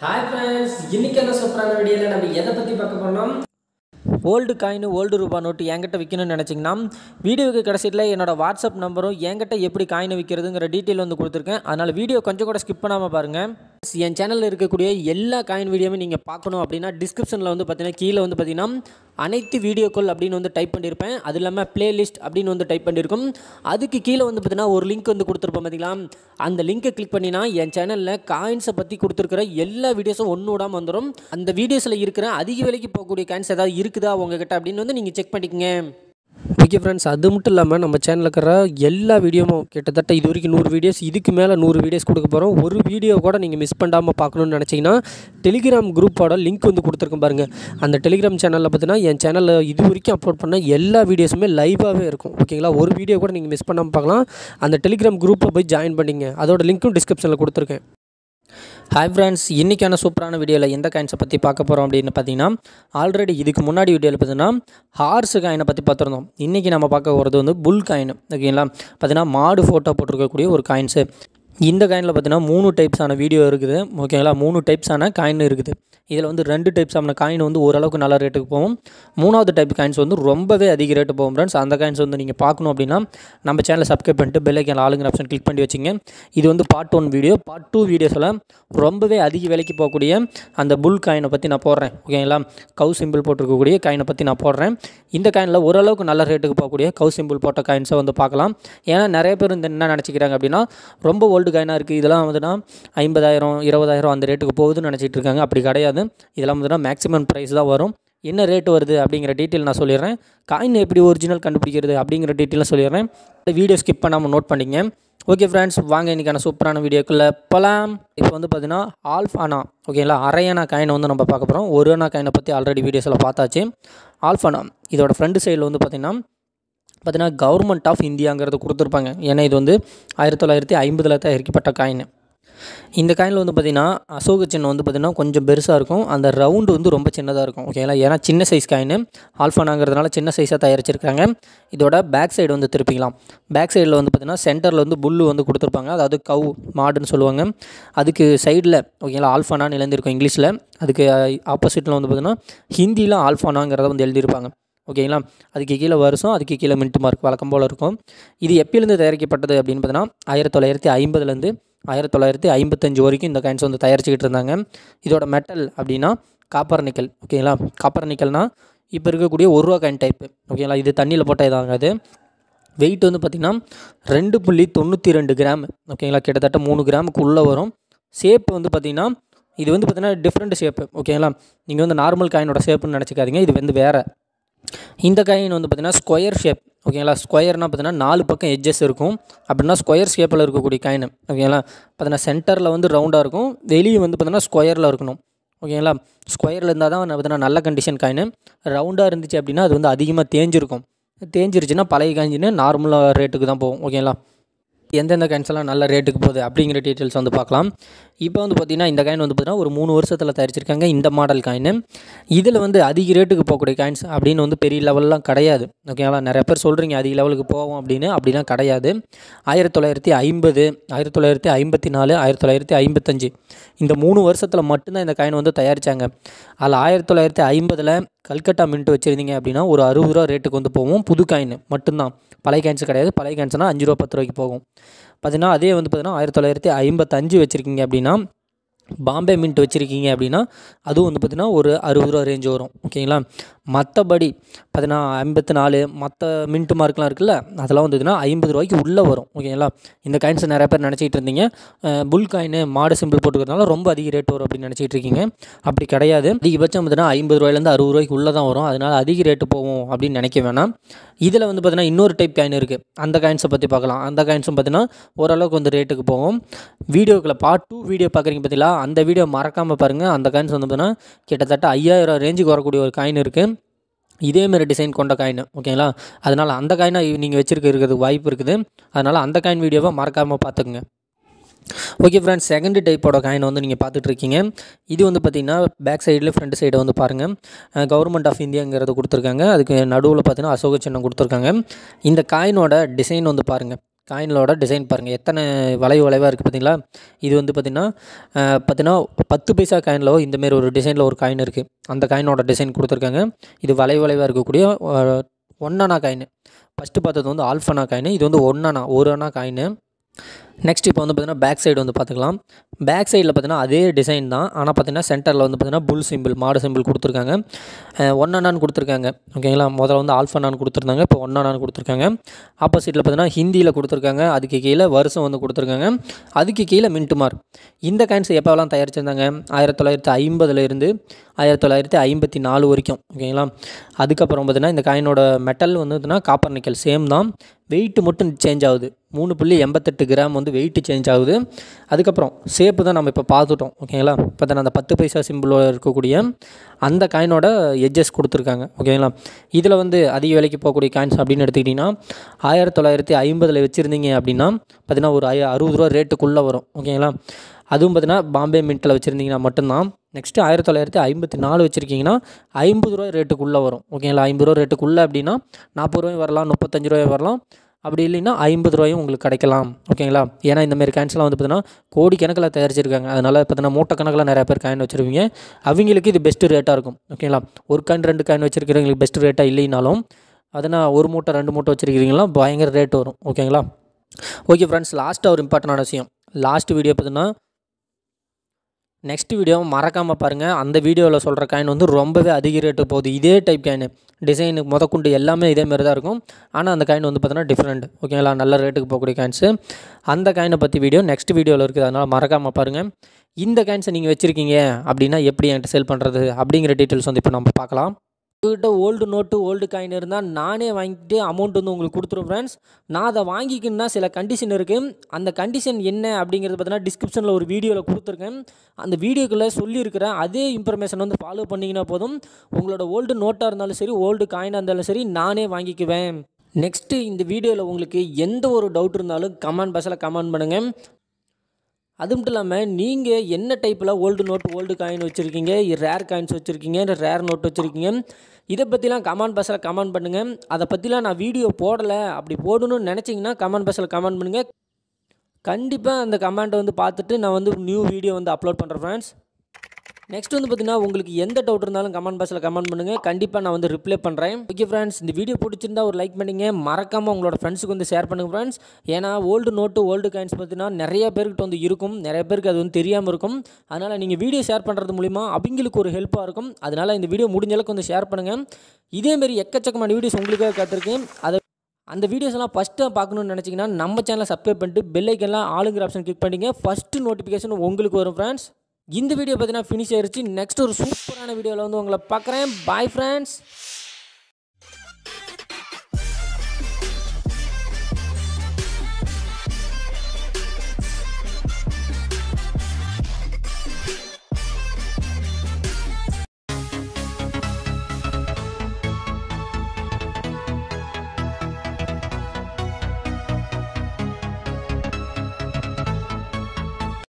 Hi friends இன்னைக்கான சூப்பரான வீடியோவில் நம்ம எதை பற்றி பார்க்க போனோம் ஓல்டு காயின் ஓல்டு ரூபா நோட்டு என்கிட்ட விற்கணும்னு நினச்சிங்கன்னா வீடியோவுக்கு கடைசியில் என்னோடய வாட்ஸ்அப் நம்பரும் என்கிட்ட எப்படி காயினை விற்கிறதுங்கிற டீட்டெயில் வந்து கொடுத்துருக்கேன். அதனால் வீடியோ கொஞ்சம் கூட ஸ்கிப் பண்ணாமல் பாருங்கள் என் சேனலில் இருக்கக்கூடிய எல்லா காயின் வீடியோவும் நீங்கள் பார்க்கணும் அப்படின்னா டிஸ்கிரிப்ஷனில் வந்து பார்த்தீங்கன்னா கீழே வந்து பார்த்தீங்கன்னா அனைத்து வீடியோக்கள் அப்படின்னு வந்து டைப் பண்ணியிருப்பேன் அது இல்லாமல் பிளேலிஸ்ட் அப்படின்னு வந்து டைப் பண்ணியிருக்கும் அதுக்கு கீழே வந்து பார்த்தீங்கன்னா ஒரு லிங்க் வந்து கொடுத்துருப்போம் பார்த்தீங்களா அந்த லிங்கை கிளிக் பண்ணினா என் சேனலில் காயின்ஸை பற்றி கொடுத்துருக்கிற எல்லா வீடியோஸும் ஒன்று விடாமல் வந்துடும் அந்த வீடியோஸில் இருக்கிற அதிக விலைக்கு போகக்கூடிய காயின்ஸ் ஏதாவது இருக்குதா உங்ககிட்ட அப்படின்னு வந்து நீங்கள் செக் பண்ணிக்கங்க. ஓகே ஃப்ரெண்ட்ஸ் அது மட்டும் இல்லாமல் நம்ம சேனலில் இருக்கிற எல்லா வீடியோவும் கிட்டத்தட்ட இது வரைக்கும் நூறு வீடியோஸ் இதுக்கு மேலே நூறு வீடியோஸ் கொடுக்க போகிறோம் ஒரு வீடியோ கூட நீங்கள் மிஸ் பண்ணாமல் பார்க்கணுன்னு நினச்சிங்கன்னா டெலிகிராம் குரூப்போட லிங்க் வந்து கொடுத்துருக்கோம் பாருங்கள் அந்த டெலிகிராம் சேனலில் பார்த்தீங்கன்னா என் சேனலில் இது வரைக்கும் அப்லோட் பண்ண எல்லா வீடியோஸுமே லைவாகவே இருக்கும். ஓகேங்களா ஒரு வீடியோ கூட நீங்கள் மிஸ் பண்ணாமல் பார்க்கலாம். அந்த டெலிகிராம் குரூப்பை போய் ஜாயின் பண்ணிங்க அதோட லிங்க்கும் டிஸ்கிரிப்ஷனில் கொடுத்துருக்கேன். ஹாய் ஃப்ரெண்ட்ஸ் இன்றைக்கான சூப்பரான வீடியோவில் எந்த காயின்ஸை பற்றி பார்க்க போகிறோம் அப்படின்னு பார்த்தீங்கன்னா ஆல்ரெடி இதுக்கு முன்னாடி வீடியோவில் பார்த்தீங்கன்னா ஹார்ஸ் காயினை பற்றி பார்த்துருந்தோம். இன்றைக்கி நம்ம பார்க்க போகிறது வந்து புல் காயின் ஓகேங்களா பார்த்தீங்கன்னா மாடு ஃபோட்டோ போட்டிருக்கக்கூடிய ஒரு காயின்ஸு இந்த காயினில் பார்த்தீங்கன்னா மூணு டைப்ஸான வீடியோ இருக்குது. ஓகேங்களா மூணு டைப்ஸான காயின் இருக்குது. இதில் வந்து ரெண்டு டைப்ஸான காயின் வந்து ஓரளவுக்கு நல்ல ரேட்டுக்கு போகும். மூணாவது டைப் காயின்ஸ் வந்து ரொம்பவே அதிக ரேட்டு போகும் ஃப்ரெண்ட்ஸ் அந்த காயின்ஸ் வந்து நீங்கள் பார்க்கணும் அப்படின்னா நம்ம சேனலை சப்ஸ்கிரைப் பண்ணிட்டு பெல்லைக்கான ஆளுங்கிற ஆப்ஷன் கிளிக் பண்ணி வச்சுங்க. இது வந்து part one video part two வீடியோஸில் ரொம்பவே அதிக விலைக்கு போகக்கூடிய அந்த புல் காயினை பற்றி நான் போடுறேன். ஓகேங்களா கவு சிம்பிள் போட்டிருக்கக்கூடிய காயினை பற்றி நான் போடுறேன். இந்த காயினில் ஓரளவுக்கு நல்ல ரேட்டுக்கு போகக்கூடிய கவு சிம்பிள் போட்ட காயின்ஸை வந்து பார்க்கலாம். ஏன்னா நிறைய பேர் இந்த என்ன நினச்சிக்கிறாங்க அப்படின்னா ரொம்ப கோல்டு காயினாக இருக்குது இதெல்லாம் வந்துன்னா ஐம்பதாயிரம் இருபதாயிரம் அந்த ரேட்டுக்கு போகுதுன்னு நினச்சிட்டு இருக்காங்க. அப்படி கிடையாது. இதெல்லாம் வந்துன்னா மேக்ஸிமம் ப்ரைஸ் தான் வரும். என்ன ரேட் வருது அப்படிங்கிற டீட்டெயில் நான் சொல்லிடுறேன். காயின் எப்படி ஒரிஜினல் கண்டுபிடிக்கிறது அப்படிங்கிற டீட்டெயிலும் சொல்லிடுறேன். வீடியோ ஸ்கிப் பண்ணாமல் நோட் பண்ணிங்க. ஓகே ஃப்ரெண்ட்ஸ் வாங்க இன்றைக்கான சூப்பரான வீடியோக்குள்ளே பலாம். இப்போ வந்து பார்த்தீங்கன்னா ஆல்ஃபானா ஓகேங்களா அரையானா காயினை வந்து நம்ம பார்க்க போகிறோம் ஒரு அண்ணா காயினை பற்றி ஆல்ரெடி வீடியோஸில் பார்த்தாச்சு. ஆல்ஃபானா இதோட ஃப்ரண்ட் சைடில் வந்து பார்த்திங்கன்னா பார்த்தீங்கன்னா கவர்மெண்ட் ஆஃப் இந்தியாங்கிறது கொடுத்துருப்பாங்க. ஏன்னா இது வந்து ஆயிரத்தி தொள்ளாயிரத்தி ஐம்பதில் தயாரிக்கப்பட்ட காயின் இந்த காயினில் வந்து பார்த்திங்கன்னா அசோக சின்னம் வந்து பார்த்திங்கன்னா கொஞ்சம் பெருசாக இருக்கும். அந்த ரவுண்டு வந்து ரொம்ப சின்னதாக இருக்கும். ஓகேங்களா ஏன்னா சின்ன சைஸ் காயின் ஆல்ஃபானாங்கிறதுனால சின்ன சைஸாக தயாரிச்சிருக்காங்க இதோட பேக் சைடு வந்து திருப்பிக்கலாம். பேக் சைடில் வந்து பார்த்திங்கன்னா சென்டரில் வந்து புல்லு வந்து கொடுத்துருப்பாங்க. அதாவது கவு மாடுன்னு சொல்லுவாங்க. அதுக்கு சைடில் ஓகேங்களா ஆல்ஃபானான்னு எழுந்திருக்கும் இங்கிலீஷில். அதுக்கு ஆப்போசிட்டில் வந்து பார்த்திங்கன்னா ஹிந்தியில் ஆல்ஃபானாங்கிறத வந்து எழுதியிருப்பாங்க. ஓகேங்களா? அதுக்கு கீழே வருஷம் அதுக்கு கீழே மின்ட் மார்க் வழக்கம் போல் இருக்கும். இது எப்பயிலேருந்து தயாரிக்கப்பட்டது அப்படின்னு பார்த்தீங்கன்னா ஆயிரத்தி தொள்ளாயிரத்தி ஐம்பதுலேருந்து ஆயிரத்தி தொள்ளாயிரத்தி ஐம்பத்தஞ்சு வரைக்கும் இந்த காயின்ஸ் வந்து தயாரிச்சுக்கிட்டு இருந்தாங்க. இதோட மெட்டல் அப்படின்னா காப்பர் நிக்கல் ஓகேங்களா? காப்பர் நிக்கல்னால் இப்போ இருக்கக்கூடிய ஒரு ரூபா காயின் டைப்பு ஓகேங்களா? இது தண்ணியில் போட்டால் இதாகாது வெயிட் வந்து பார்த்திங்கன்னா ரெண்டு புள்ளி தொண்ணூற்றி ரெண்டு கிராம் ஓகேங்களா? கிட்டத்தட்ட மூணு கிராமுக்கு உள்ளே வரும். ஷேப் வந்து பார்த்திங்கன்னா இது வந்து பார்த்திங்கன்னா டிஃப்ரெண்ட் ஷேப்பு ஓகேங்களா? நீங்கள் வந்து நார்மல் காயினோட ஷேப்புன்னு நினச்சிக்காதீங்க. இது வந்து வேறு. இந்த காயின் வந்து பார்த்திங்கன்னா ஸ்கொயர் ஷேப் ஓகேங்களா ஸ்கொயர்னால் பார்த்தீங்கன்னா நாலு பக்கம் எட்ஜஸ் இருக்கும். அப்படின்னா ஸ்கொயர் ஷேப்பில் இருக்கக்கூடிய காயின் ஓகேங்களா பார்த்தீங்கன்னா சென்டரில் வந்து ரவுண்டாக இருக்கும். வெளியே வந்து பார்த்தீங்கன்னா ஸ்கொயரில் இருக்கணும் ஓகேங்களா ஸ்கொயரில் இருந்தால் தான் பார்த்தீங்கன்னா நல்ல கண்டிஷன் காயின் ரவுண்டாக இருந்துச்சு அப்படின்னா அது வந்து அதிகமாக தேஞ்சிருக்கும். தேஞ்சிருச்சுன்னா பழைய காயின்னு நார்மலாக ரேட்டுக்கு தான் போகும் ஓகேங்களா எந்தெந்த காயின்ஸெல்லாம் நல்ல ரேட்டுக்கு போகுது அப்படிங்கிற டீட்டெயில்ஸ் வந்து பார்க்கலாம். இப்போ வந்து பார்த்திங்கன்னா இந்த காயின் வந்து பார்த்திங்கன்னா ஒரு மூணு வருஷத்தில் தயாரிச்சிருக்காங்க இந்த மாடல் காயின் இதில் வந்து அதிக ரேட்டுக்கு போகக்கூடிய காயின்ஸ் அப்படின்னு வந்து பெரிய லெவல்லாம் கிடையாது. ஓகேங்களா நிறைய பேர் சொல்கிறீங்க அதிக லெவலுக்கு போவோம் அப்படின்னு. அப்படிலாம் கிடையாது. ஆயிரத்தி தொள்ளாயிரத்தி ஐம்பது ஆயிரத்தி தொள்ளாயிரத்தி ஐம்பத்தி நாலு ஆயிரத்தி தொள்ளாயிரத்தி ஐம்பத்தஞ்சு. இந்த மூணு வருஷத்தில் மட்டும்தான் இந்த காயின் வந்து தயாரித்தாங்க அதில் ஆயிரத்தி தொள்ளாயிரத்தி ஐம்பதில் கல்கட்டா மின்ட் வச்சுருந்தீங்க அப்படின்னா ஒரு அறுபது ரூபா ரேட்டுக்கு வந்து போகும். புது காயின் மட்டும்தான். பழைய காயின்ஸ் கிடையாது. பழைய காயின்ஸ்னால் அஞ்சு ரூபா பத்து ரூபாய்க்கு போகும். பார்த்தீங்கன்னா அதே வந்து பார்த்தீங்கன்னா ஆயிரத்தி தொள்ளாயிரத்தி ஐம்பத்தஞ்சு வச்சுருக்கீங்க அப்படின்னா பாம்பே மின்ட் வச்சுருக்கீங்க அப்படின்னா அதுவும் வந்து பார்த்திங்கன்னா ஒரு அறுபது ரூபா ரேஞ்ச் வரும். ஓகேங்களா மற்றபடி பார்த்தீங்கன்னா ஐம்பத்தி நாலு மற்ற மின்ட் மார்க்லாம் இருக்குல்ல அதெல்லாம் வந்துதுன்னா ஐம்பது ரூபாய்க்கு உள்ளே வரும். ஓகேங்களா இந்த காயின்ஸை நிறைய பேர் நினச்சிக்கிட்டு இருந்தீங்க. புல் காயின் மாடு சிம்பிள் போட்டுக்கிறதுனால ரொம்ப அதிக ரேட் வரும் அப்படின்னு நினச்சிட்டு இருக்கீங்க. அப்படி கிடையாது. அதிகபட்சம் பார்த்தீங்கன்னா ஐம்பது ரூபாயிலேருந்து அறுபது ரூபாய்க்கு உள்ளே தான் வரும். அதனால் அதிக ரேட்டு போகும் அப்படின்னு நினைக்க வேணாம். இதில் வந்து பார்த்திங்கன்னா இன்னொரு டைப் காயின் இருக்குது அந்த காயின்ஸை பற்றி பார்க்கலாம். அந்த காயின்ஸும் பார்த்தீங்கன்னா ஓரளவுக்கு வந்து ரேட்டுக்கு போகும். வீடியோக்களை பார்ட் டூ வீடியோ பார்க்குறீங்க பார்த்தீங்களா அந்த வீடியோ மறக்காமல் பாருங்கள் அந்த காயின்ஸ் வந்து பார்த்தீங்கன்னா கிட்டத்தட்ட ஐயாயிரம் ரேஞ்சுக்கு வரக்கூடிய ஒரு காயின் இருக்குது இதேமாரி டிசைன் கொண்ட காயின் ஓகேங்களா அதனால் அந்த காயினை நீங்கள் வச்சுருக்க வாய்ப்பு இருக்குது. அதனால் அந்த காயின் வீடியோவை மறக்காமல் பார்த்துக்குங்க. ஓகே ஃப்ரெண்ட்ஸ் செகண்ட் டைப்போட காயின் வந்து நீங்கள் பார்த்துட்ருக்கீங்க இது வந்து பார்த்திங்கன்னா பேக் சைடில் ஃப்ரண்ட் சைடு வந்து பாருங்கள் கவர்மெண்ட் ஆஃப் இந்தியாங்கிறது கொடுத்துருக்காங்க. அதுக்கு நடுவில் பார்த்தீங்கன்னா அசோக சின்னம் கொடுத்துருக்காங்க. இந்த காயினோட டிசைன் வந்து பாருங்கள் காயினோட டிசைன் பாருங்கள் எத்தனை வளைவு வளைவாக இருக்குது பார்த்தீங்களா இது வந்து பார்த்திங்கன்னா பார்த்தீங்கன்னா பத்து பைசா காயினில் இந்தமாரி ஒரு டிசைனில் ஒரு காயின் இருக்குது அந்த காயினோட டிசைன் கொடுத்துருக்காங்க. இது வளைவு வளைவாக இருக்கக்கூடிய ஒன்னனா காயின். ஃபஸ்ட்டு பார்த்தது வந்து ஆல்ஃபனா காயின். இது வந்து ஒன்னனா ஒரு அணா காயின். நெக்ஸ்ட் இப்போ வந்து பார்த்திங்கன்னா பேக் சைடு வந்து பார்த்துக்கலாம் பேக் சைடில் பார்த்தீங்கன்னா அதே டிசைன் தான். ஆனால் பார்த்தீங்கன்னா சென்டரில் வந்து பார்த்திங்கன்னா புல் சிம்பிள் மாடு சிம்பிள் கொடுத்துருக்காங்க. ஒன் அண்ணான் கொடுத்துருக்காங்க. ஓகேங்களா முதல்ல வந்து ஆல்ஃபனான்னு கொடுத்துருந்தாங்க. இப்போ ஒன் அண்ணான் கொடுத்துருக்காங்க. ஆப்போசிட்டில் பார்த்தீங்கன்னா ஹிந்தியில் கொடுத்துருக்காங்க. அதுக்கு கீழே வருஷம் வந்து கொடுத்துருக்காங்க. அதுக்கு கீழே மின்ட்டு மார்க் இந்த காயின்ஸ் எப்போவெல்லாம் தயாரிச்சிருந்தாங்க? ஆயிரத்தி தொள்ளாயிரத்தி ஐம்பதுலேருந்து ஆயிரத்தி தொள்ளாயிரத்தி ஐம்பத்தி நாலு வரைக்கும். ஓகேங்களா அதுக்கப்புறம் பார்த்தீங்கன்னா இந்த காயினோட மெட்டல் வந்து காப்பர் நிக்கல் சேம் தான். வெயிட்டு மட்டும் சேஞ்ச் ஆகுது. மூணு புள்ளி எண்பத்தெட்டு கிராம் வந்து வெயிட்டு சேஞ்ச் ஆகுது. அதுக்கப்புறம் ஷேப்பு தான் நம்ம இப்போ பார்த்துட்டோம். ஓகேங்களா இப்போ தான் அந்த பத்து பைசா சிம்பிளோட இருக்கக்கூடிய அந்த காயினோட எட்ஜஸ் கொடுத்துருக்காங்க. ஓகேங்களா இதில் வந்து அதிக விலைக்கு போகக்கூடிய காயின்ஸ் அப்படின்னு எடுத்துக்கிட்டிங்கன்னா ஆயிரத்தி தொள்ளாயிரத்தி ஐம்பதில் வச்சுருந்தீங்க அப்படின்னா பார்த்தீங்கன்னா ஒரு ஐ அறுபது ரூபா ரேட்டுக்குள்ளே வரும். ஓகேங்களா அதுவும் பார்த்தீங்கன்னா பாம்பே மின்ட்டில் வச்சுருந்தீங்கன்னா மட்டும்தான். நெக்ஸ்ட்டு ஆயிரத்தி தொள்ளாயிரத்தி ஐம்பத்தி நாலு வச்சுருக்கீங்கன்னா ஐம்பது ரூபா ரேட்டுக்குள்ளே வரும். ஓகேங்களா? ஐம்பது ரூபா ரேட்டுக்குள்ளே அப்படின்னா நாற்பது ரூபாய் வரலாம் முப்பத்தஞ்சு ரூபாய் வரலாம். அப்படி இல்லைன்னா ஐம்பது ரூபாயும் உங்களுக்கு கிடைக்கலாம். ஓகேங்களா? ஏன்னா இந்தமாரி காயின்ஸ்லாம் வந்து பார்த்தீங்கன்னா கோடி கணக்கில் தயாரிச்சிருக்காங்க. அதனால் பார்த்தீங்கன்னா மூட்டை கணக்கில் நிறையா பேர் காயின் வச்சுருவீங்க அவங்களுக்கு இது பெஸ்ட்டு ரேட்டாக இருக்கும். ஓகேங்களா? ஒரு காயின் ரெண்டு காயின் வச்சுருக்கிறவங்களுக்கு பெஸ்ட் ரேட்டாக இல்லைனாலும் அதனால் ஒரு மூட்டை ரெண்டு மூட்டை வச்சுருக்கிறீங்களா? பயங்கர ரேட் வரும். ஓகேங்களா? ஓகே ஃப்ரெண்ட்ஸ் லாஸ்ட்டாக ஒரு இம்பார்ட்டண்டான விஷயம். லாஸ்ட் வீடியோ பார்த்தீங்கன்னா நெக்ஸ்ட் வீடியோவை மறக்காமல் பாருங்கள் அந்த வீடியோவில் சொல்கிற காயின் வந்து ரொம்பவே அதிக ரேட்டு போகுது. இதே டைப் காயின் டிசைனு முதக்குண்டு எல்லாமே இதே மாதிரி தான் இருக்கும். ஆனால் அந்த காயின் வந்து பார்த்தீங்கன்னா டிஃப்ரெண்ட் ஓகேங்களா நல்ல ரேட்டுக்கு போகக்கூடிய காயின்ஸு அந்த காயினை பற்றி வீடியோ நெக்ஸ்ட் வீடியோவில் இருக்குது. அதனால் மறக்காமல் பாருங்கள் இந்த காயின்ஸை நீங்கள் வச்சுருக்கீங்க அப்படின்னா எப்படி என்கிட்ட சேல் பண்ணுறது அப்படிங்கிற டீட்டெயில்ஸ் வந்து இப்போ நம்ம பார்க்கலாம். உங்கள்கிட்ட ஓல்டு நோட்டு ஓல்டு காயின் இருந்தால் நானே வாங்கிட்டு அமௌண்ட் வந்து உங்களுக்கு கொடுத்துருவேன் ஃப்ரெண்ட்ஸ் நான் அதை வாங்கிக்கணும்னா சில கண்டிஷன் இருக்குது அந்த கண்டிஷன் என்ன அப்படிங்கிறது பார்த்தீங்கன்னா டிஸ்கிரிப்ஷனில் ஒரு வீடியோவில் கொடுத்துருக்கேன். அந்த வீடியோக்குள்ளே சொல்லியிருக்கிறேன் அதே இன்ஃபர்மேஷன் வந்து ஃபாலோ பண்ணிங்கன்னா போதும். உங்களோட ஓல்டு நோட்டாக இருந்தாலும் சரி ஓல்டு காயினாக இருந்தாலும் சரி நானே வாங்கிக்குவேன். நெக்ஸ்ட்டு இந்த வீடியோவில் உங்களுக்கு எந்த ஒரு டவுட் இருந்தாலும் கமெண்ட் பாக்ஸில் கமெண்ட் பண்ணுங்கள் அது மட்டும் இல்லாமல் நீங்கள் என்ன டைப்பில் ஓல்டு நோட் ஓல்டு காயின் வச்சுருக்கீங்க? ரேர் காயின்ஸ் வச்சுருக்கீங்க? ரேர் நோட் வச்சுருக்கீங்க? இதை பற்றிலாம் கமெண்ட் பாக்ஸில் கமெண்ட் பண்ணுங்கள் அதை பற்றிலாம் நான் வீடியோ போடலை. அப்படி போடணும்னு நினச்சிங்கன்னா கமெண்ட் பாக்ஸில் கமெண்ட் பண்ணுங்கள் கண்டிப்பாக அந்த கமெண்ட்டை வந்து பார்த்துட்டு நான் வந்து நியூ வீடியோ வந்து அப்லோட் பண்ணுறேன் ஃப்ரெண்ட்ஸ் நெக்ஸ்ட் வந்து பார்த்தீங்கன்னா உங்களுக்கு எந்த டவுட் இருந்தாலும் கமெண்ட் பாக்ஸில் கமெண்ட் பண்ணுங்கள் கண்டிப்பாக நான் வந்து ரிப்ளை பண்ணுறேன் ஓகே ஃப்ரெண்ட்ஸ் இந்த வீடியோ பிடிச்சிருந்தா ஒரு லைக் பண்ணிங்க. மறக்காமல் உங்களோட ஃப்ரெண்ட்ஸுக்கு வந்து ஷேர் பண்ணுங்கள் ஃப்ரெண்ட்ஸ் ஏன்னா ஓல்டு நோட்டு ஓல்டு காயின்ஸ் பார்த்தீங்கன்னா நிறைய பேர்கிட்ட வந்து இருக்கும். நிறைய பேருக்கு அது வந்து தெரியாமல் இருக்கும். அதனால் நீங்கள் வீடியோ ஷேர் பண்ணுறது மூலிமா அவங்களுக்கு ஒரு ஹெல்ப்பாக இருக்கும். அதனால் இந்த வீடியோ முடிஞ்ச அளவுக்கு வந்து ஷேர் பண்ணுங்கள் இதேமாரி எக்கச்சக்கமான வீடியோஸ் உங்களுக்காக காத்திருக்கேன். அதை அந்த வீடியோஸ்லாம் ஃபஸ்ட்டு ஃபஸ்ட்டாக பார்க்கணும்னு நினச்சிங்கன்னா நம்ம சேனலை சப்ஸ்கிரைப் பண்ணிட்டு பெல்லைக்கெல்லாம் ஆளுங்கிற ஆப்ஷன் கிளிக் பண்ணிங்க. ஃபஸ்ட்டு நோட்டிஃபிகேஷன் உங்களுக்கு வரும் ஃப்ரெண்ட்ஸ் இந்த வீடியோ பார்த்தீங்கன்னா ஃபினிஷ் ஆயிடுச்சு நெக்ஸ்ட் ஒரு சூப்பரான வீடியோவில் வந்து உங்களை பார்க்குறேன். Bye friends